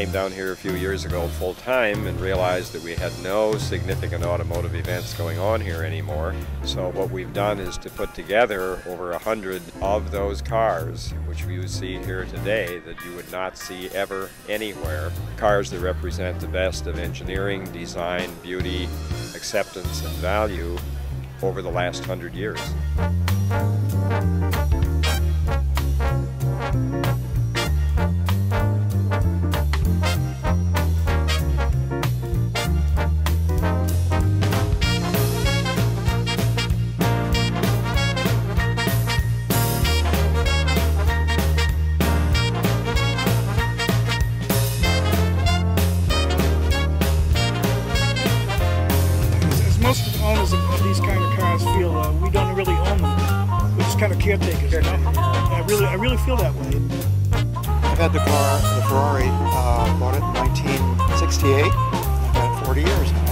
came down here a few years ago full time and realized that we had no significant automotive events going on here anymore. So what we've done is to put together over a hundred of those cars, which you see here today, that you would not see ever anywhere. Cars that represent the best of engineering, design, beauty, acceptance, and value over the last hundred years. Kind of caretakers. You know? I really, I really feel that way. I've had the car, the Ferrari, uh, bought it in 1968. I've had it 40 years now.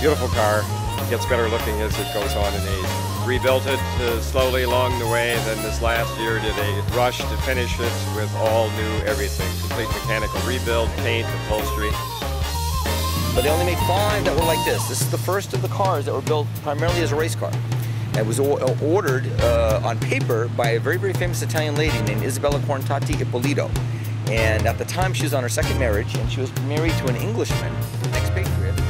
Beautiful car, gets better looking as it goes on in age. Rebuilt it uh, slowly along the way, then this last year did a rush to finish it with all new everything. Complete mechanical rebuild, paint, upholstery. But they only made five that were like this. This is the first of the cars that were built primarily as a race car. It was ordered uh, on paper by a very, very famous Italian lady named Isabella Quarantati Ippolito. And at the time, she was on her second marriage, and she was married to an Englishman, expatriate.